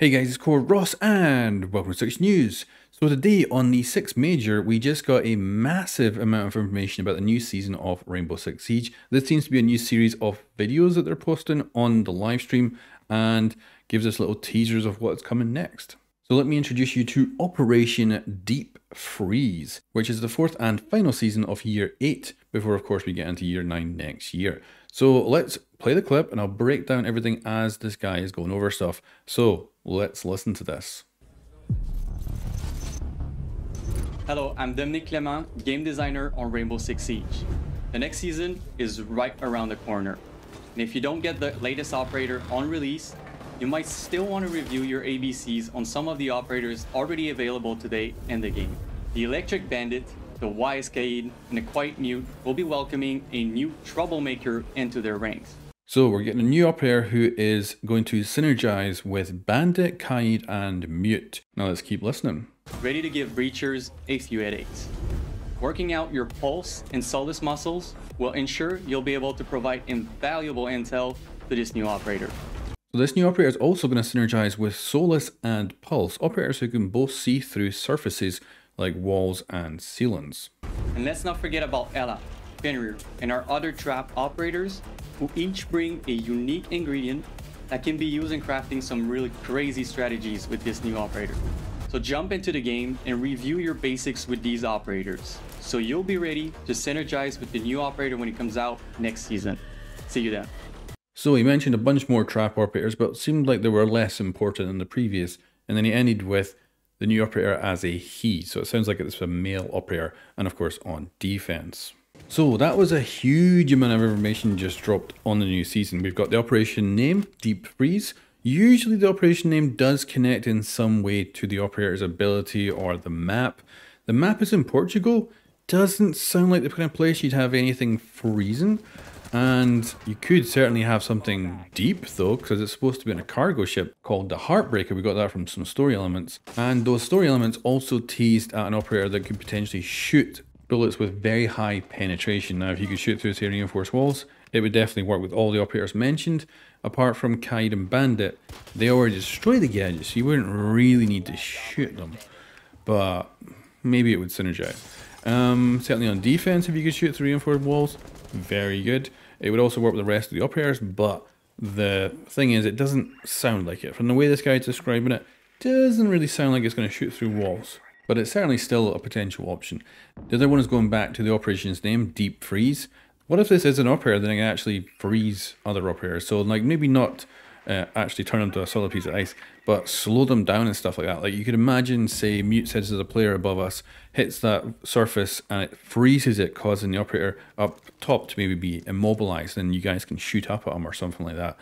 Hey guys, it's coreRoss and welcome to 6News. So today on the 6 Major, we just got a massive amount of information about the new season of Rainbow Six Siege. This seems to be a new series of videos that they're posting on the live stream and gives us little teasers of what's coming next. So let me introduce you to Operation Deep Freeze, which is the fourth and final season of Year 8, before of course we get into Year 9 next year. So let's play the clip and I'll break down everything as this guy is going over stuff. So let's listen to this. Hello, I'm Dominique Clement, game designer on Rainbow Six Siege. The next season is right around the corner. And if you don't get the latest operator on release, you might still want to review your ABCs on some of the operators already available today in the game. The Electric Bandit, the Wise and the Quiet Mute will be welcoming a new troublemaker into their ranks. So we're getting a new operator who is going to synergize with Bandit, Kaid, and Mute. Now let's keep listening. Ready to give breachers a few headaches. Working out your pulse and soleus muscles will ensure you'll be able to provide invaluable intel to this new operator. So this new operator is also going to synergize with Solis and Pulse, operators who can both see through surfaces like walls and ceilings. And let's not forget about Ela, Fenrir, and our other trap operators who each bring a unique ingredient that can be used in crafting some really crazy strategies with this new operator. So jump into the game and review your basics with these operators. So you'll be ready to synergize with the new operator when it comes out next season. See you then. So he mentioned a bunch more trap operators, but seemed like they were less important than the previous. And then he ended with the new operator as a he. So it sounds like it's a male operator, and of course on defense. So that was a huge amount of information just dropped on the new season. We've got the operation name, Deep Freeze. Usually the operation name does connect in some way to the operator's ability or the map. The map is in Portugal. Doesn't sound like the kind of place you'd have anything freezing. And you could certainly have something deep though, because it's supposed to be in a cargo ship called the Heartbreaker. We got that from some story elements. And those story elements also teased at an operator that could potentially shoot bullets with very high penetration. Now, if you could shoot through, say, reinforced walls, it would definitely work with all the operators mentioned. Apart from Kaid and Bandit, they already destroy the gadgets, so you wouldn't really need to shoot them. But maybe it would synergize. Um, certainly on defense, if you could shoot through reinforced walls, very good. It would also work with the rest of the operators, but the thing is, it doesn't sound like it. From the way this guy's describing it, doesn't really sound like it's going to shoot through walls but it's certainly still a potential option. The other one is going back to the operation's name, Deep Freeze. What if this is an operator that can actually freeze other operators? So like maybe not uh, actually turn them to a solid piece of ice, but slow them down and stuff like that. Like you could imagine, say, Mute says as a player above us hits that surface and it freezes it, causing the operator up top to maybe be immobilized, and you guys can shoot up at them or something like that.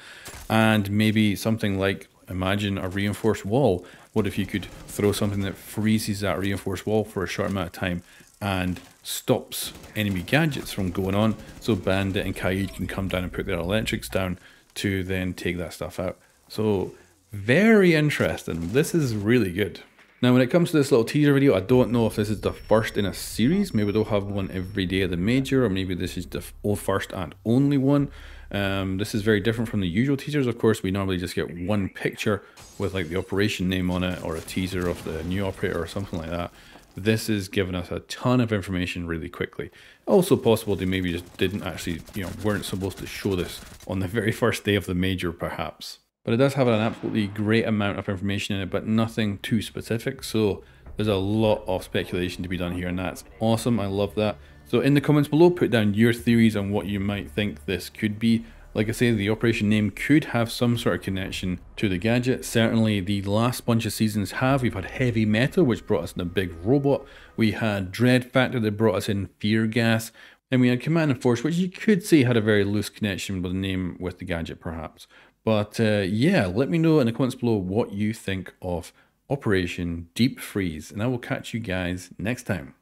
And maybe something like imagine a reinforced wall. What if you could throw something that freezes that reinforced wall for a short amount of time and stops enemy gadgets from going on so Bandit and Kaid can come down and put their electrics down to then take that stuff out. So very interesting. This is really good. Now when it comes to this little teaser video, I don't know if this is the first in a series. Maybe they'll have one every day of the major or maybe this is the first and only one. Um, this is very different from the usual teasers. Of course, we normally just get one picture with like the operation name on it or a teaser of the new operator or something like that. This is giving us a ton of information really quickly. Also possible they maybe just didn't actually, you know, weren't supposed to show this on the very first day of the major perhaps. But it does have an absolutely great amount of information in it, but nothing too specific. So there's a lot of speculation to be done here and that's awesome. I love that. So in the comments below, put down your theories on what you might think this could be. Like I say, the operation name could have some sort of connection to the gadget. Certainly the last bunch of seasons have. We've had Heavy Mettle, which brought us in a big robot. We had Dread Factor that brought us in Fear Gas. And we had Commanding Force, which you could say had a very loose connection with the name with the gadget perhaps. But uh, yeah, let me know in the comments below what you think of Operation Deep Freeze. And I will catch you guys next time.